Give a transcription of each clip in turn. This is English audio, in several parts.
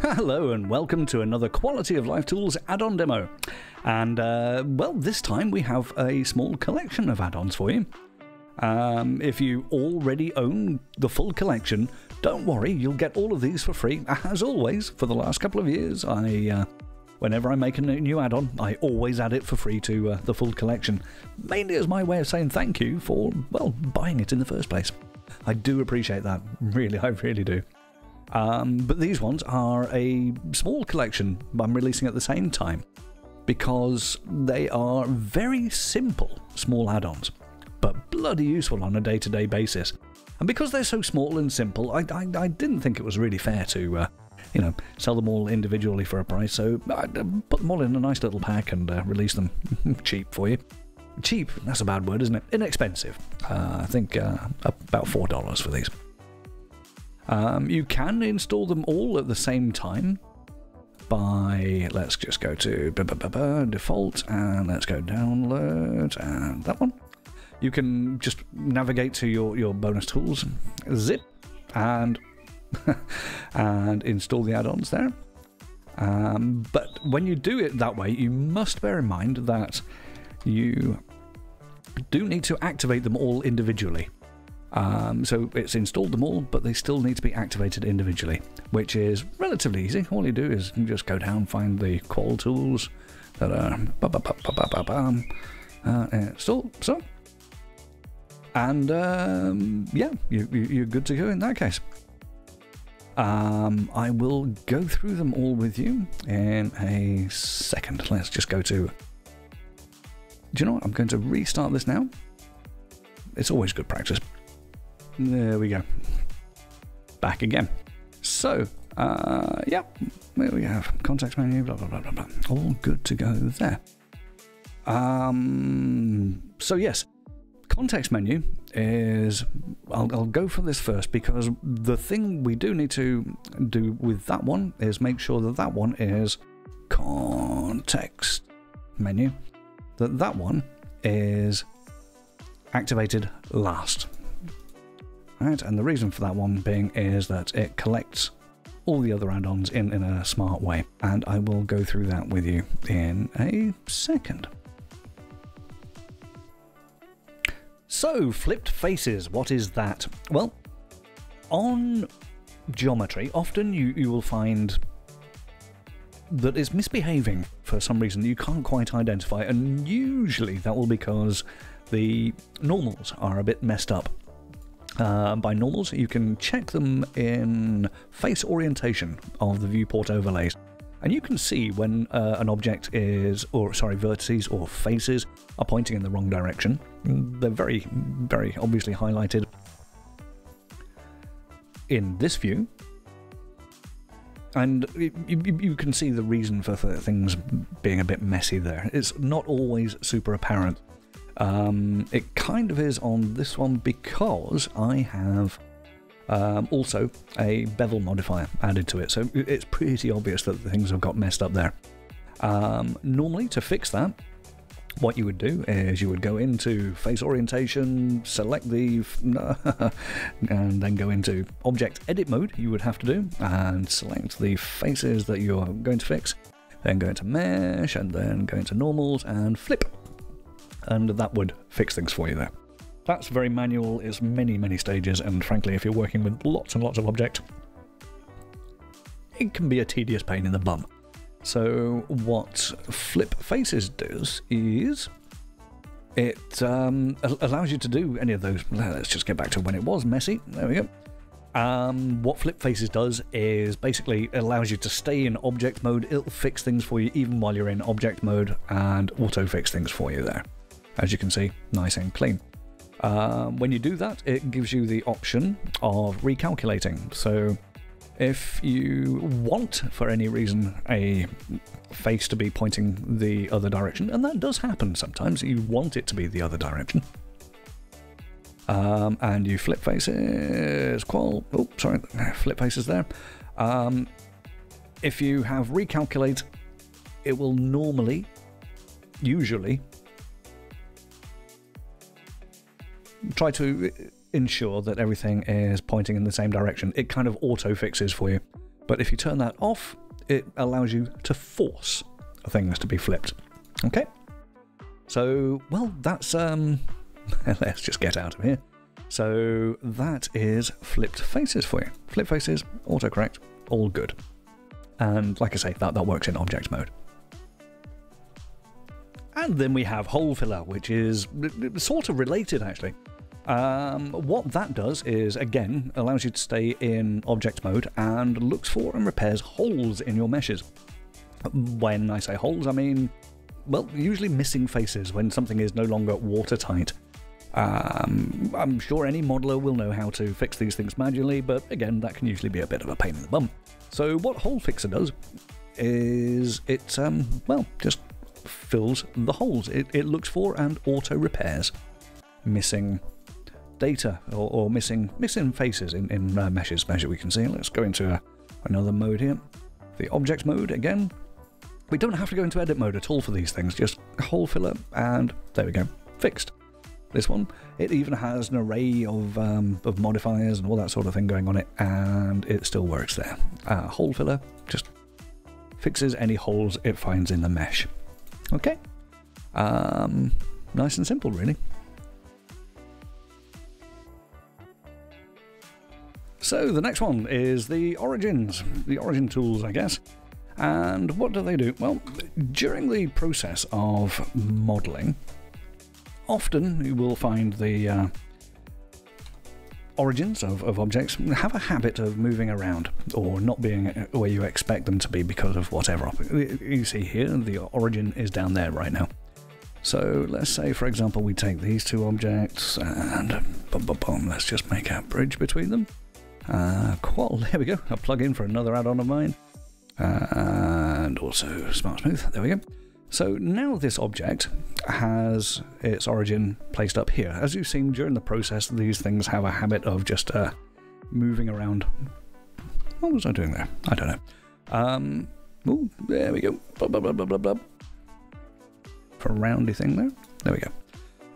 Hello and welcome to another Quality of Life Tools add-on demo. And, uh, well, this time we have a small collection of add-ons for you. Um, if you already own the full collection, don't worry, you'll get all of these for free. As always, for the last couple of years, I, uh, whenever I make a new add-on, I always add it for free to uh, the full collection, mainly as my way of saying thank you for, well, buying it in the first place. I do appreciate that, really, I really do. Um, but these ones are a small collection I'm releasing at the same time because they are very simple small add ons, but bloody useful on a day to day basis. And because they're so small and simple, I, I, I didn't think it was really fair to, uh, you know, sell them all individually for a price. So I uh, put them all in a nice little pack and uh, release them cheap for you. Cheap, that's a bad word, isn't it? Inexpensive. Uh, I think uh, about $4 for these. Um, you can install them all at the same time by, let's just go to default and let's go download and that one. You can just navigate to your, your bonus tools, zip, and and install the add-ons there. Um, but when you do it that way, you must bear in mind that you do need to activate them all individually. Um, so it's installed them all, but they still need to be activated individually, which is relatively easy. All you do is you just go down, find the QOL tools that are uh, install, so, and um, yeah, you, you, are good to go in that case. Um, I will go through them all with you in a second. Let's just go to. Do you know what? I'm going to restart this now. It's always good practice. There we go. Back again. So, uh, yeah, there we have context menu, blah, blah, blah, blah, blah. All good to go there. Um, so, yes, context menu is. I'll, I'll go for this first because the thing we do need to do with that one is make sure that that one is context menu, that that one is activated last. Right, and the reason for that one being is that it collects all the other add-ons in, in a smart way. And I will go through that with you in a second. So, flipped faces, what is that? Well, on geometry, often you, you will find that it's misbehaving for some reason you can't quite identify, and usually that will be because the normals are a bit messed up uh, by normals, you can check them in face orientation of the viewport overlays. And you can see when uh, an object is, or sorry, vertices or faces are pointing in the wrong direction. They're very, very obviously highlighted in this view. And you, you, can see the reason for things being a bit messy there. It's not always super apparent. Um, it kind of is on this one because I have um, also a bevel modifier added to it, so it's pretty obvious that things have got messed up there. Um, normally, to fix that, what you would do is you would go into face orientation, select the, and then go into object edit mode, you would have to do, and select the faces that you're going to fix. Then go into mesh, and then go into normals, and flip and that would fix things for you there. That's very manual, it's many, many stages, and frankly, if you're working with lots and lots of object, it can be a tedious pain in the bum. So what Flip Faces does is it um, allows you to do any of those. Let's just get back to when it was messy. There we go. Um, what Flip Faces does is basically allows you to stay in object mode. It'll fix things for you even while you're in object mode and auto fix things for you there as you can see, nice and clean. Um, when you do that, it gives you the option of recalculating. So if you want, for any reason, a face to be pointing the other direction, and that does happen sometimes, you want it to be the other direction. Um, and you flip faces, QOL, oh, sorry, flip faces there. Um, if you have recalculate, it will normally, usually, try to ensure that everything is pointing in the same direction. It kind of auto fixes for you. But if you turn that off, it allows you to force things to be flipped. Okay? So, well, that's, um, let's just get out of here. So that is flipped faces for you. Flip faces, autocorrect, all good. And like I say, that, that works in object mode. And then we have hole filler, which is sort of related actually. Um, what that does is, again, allows you to stay in object mode and looks for and repairs holes in your meshes. When I say holes, I mean, well, usually missing faces when something is no longer watertight. Um, I'm sure any modeler will know how to fix these things manually, but again, that can usually be a bit of a pain in the bum. So what Hole Fixer does is it, um, well, just fills the holes. It, it looks for and auto repairs missing data or, or missing missing faces in, in uh, meshes, as we can see. Let's go into another mode here. The object mode again. We don't have to go into edit mode at all for these things, just hole filler, and there we go, fixed. This one, it even has an array of, um, of modifiers and all that sort of thing going on it, and it still works there. Uh, hole filler just fixes any holes it finds in the mesh. Okay, um, nice and simple, really. So the next one is the origins, the origin tools, I guess. And what do they do? Well, during the process of modeling, often you will find the uh, origins of, of objects have a habit of moving around or not being where you expect them to be because of whatever. You see here, the origin is down there right now. So let's say, for example, we take these two objects and boom, boom, boom, let's just make a bridge between them. Uh, QOL, there we go, a plug-in for another add-on of mine. Uh, and also Smart Smooth, there we go. So now this object has its origin placed up here. As you've seen during the process, these things have a habit of just uh, moving around. What was I doing there? I don't know. Um, ooh, there we go. Blah, blah, blah, blah, blah, For a roundy thing there. There we go.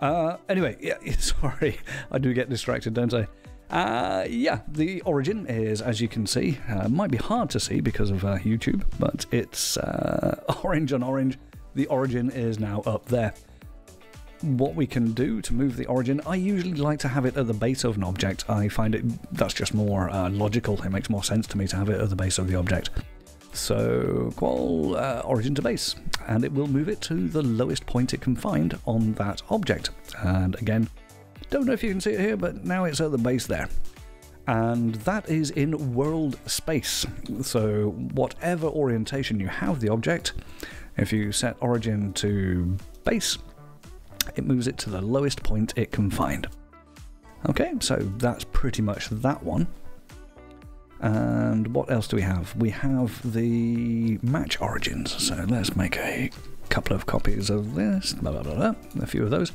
Uh, anyway, yeah, sorry, I do get distracted, don't I? Uh, yeah, the origin is, as you can see, uh, might be hard to see because of uh, YouTube, but it's uh, orange on orange. The origin is now up there. What we can do to move the origin, I usually like to have it at the base of an object. I find it that's just more uh, logical. It makes more sense to me to have it at the base of the object. So QOL uh, origin to base, and it will move it to the lowest point it can find on that object. And again, don't know if you can see it here, but now it's at the base there. And that is in world space. So, whatever orientation you have the object, if you set origin to base, it moves it to the lowest point it can find. Okay, so that's pretty much that one. And what else do we have? We have the match origins. So let's make a couple of copies of this, blah, blah, blah, a few of those.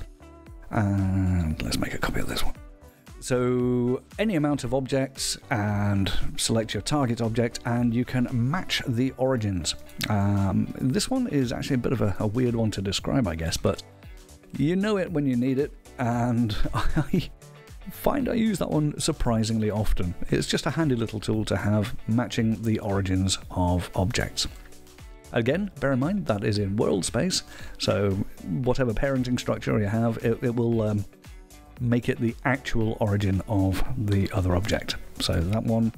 And let's make a copy of this one. So, any amount of objects, and select your target object, and you can match the origins. Um, this one is actually a bit of a, a, weird one to describe, I guess, but you know it when you need it, and I find I use that one surprisingly often. It's just a handy little tool to have matching the origins of objects. Again, bear in mind that is in world space, so whatever parenting structure you have, it, it will um, make it the actual origin of the other object. So that one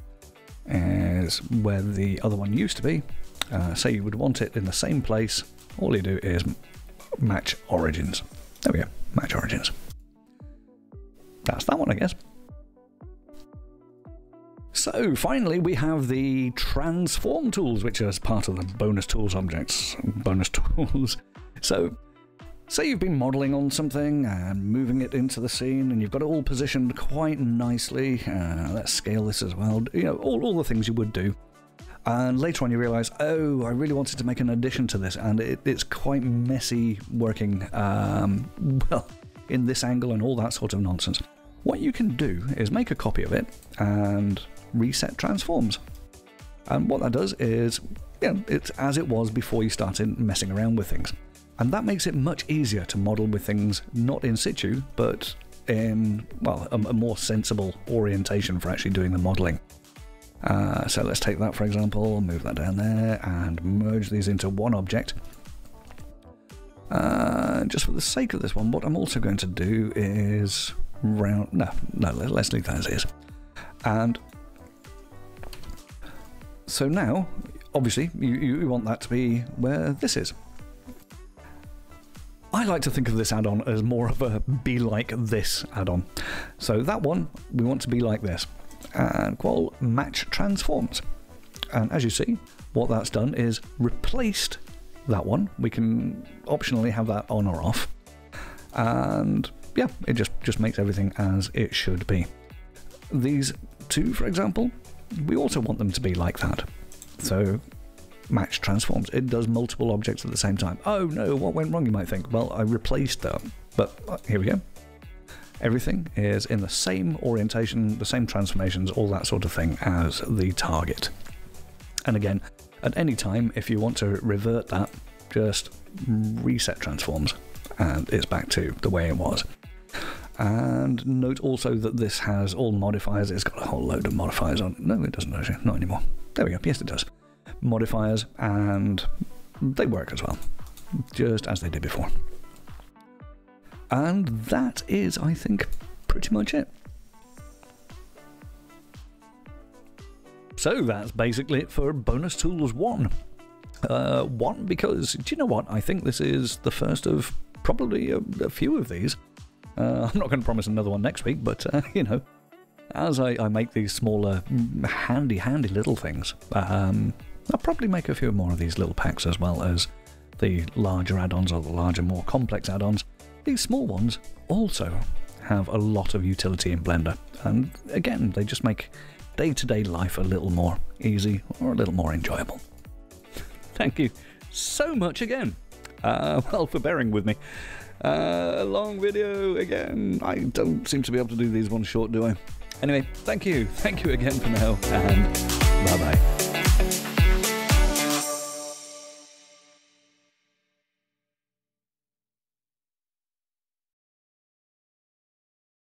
is where the other one used to be. Uh, say you would want it in the same place, all you do is match origins. There we go, match origins. That's that one, I guess. So finally, we have the transform tools, which is part of the bonus tools objects. Bonus tools. So, say you've been modeling on something and moving it into the scene, and you've got it all positioned quite nicely. Uh, let's scale this as well. You know, all, all the things you would do. And later on, you realize, oh, I really wanted to make an addition to this, and it, it's quite messy working, um, well, in this angle and all that sort of nonsense. What you can do is make a copy of it and reset transforms. And what that does is, yeah, it's as it was before you started messing around with things. And that makes it much easier to model with things not in situ, but in, well, a, a more sensible orientation for actually doing the modeling. Uh, so let's take that for example, move that down there and merge these into one object. Uh, just for the sake of this one, what I'm also going to do is round. No, no, let's leave that as is. And so now, obviously, you, you want that to be where this is. I like to think of this add on as more of a be like this add on. So that one, we want to be like this. And QOL match transforms. And as you see, what that's done is replaced that one. We can optionally have that on or off. And yeah, it just, just makes everything as it should be. These two, for example, we also want them to be like that. So match transforms. It does multiple objects at the same time. Oh no, what went wrong, you might think? Well, I replaced them. But uh, here we go. Everything is in the same orientation, the same transformations, all that sort of thing as the target. And again, at any time, if you want to revert that, just reset transforms and it's back to the way it was. And note also that this has all modifiers. It's got a whole load of modifiers on. No, it doesn't actually. Not anymore. There we go. Yes, it does. Modifiers, and they work as well, just as they did before. And that is, I think, pretty much it. So that's basically it for Bonus Tools 1. Uh, one, because, do you know what? I think this is the first of probably a, a few of these. Uh, I'm not going to promise another one next week, but, uh, you know, as I, I, make these smaller, handy, handy little things, um, I'll probably make a few more of these little packs as well as the larger add-ons or the larger, more complex add-ons. These small ones also have a lot of utility in Blender, and again, they just make day-to-day -day life a little more easy or a little more enjoyable. Thank you so much again, uh, well, for bearing with me. Uh, long video again. I don't seem to be able to do these ones short, do I? Anyway, thank you. Thank you again for now, and bye bye.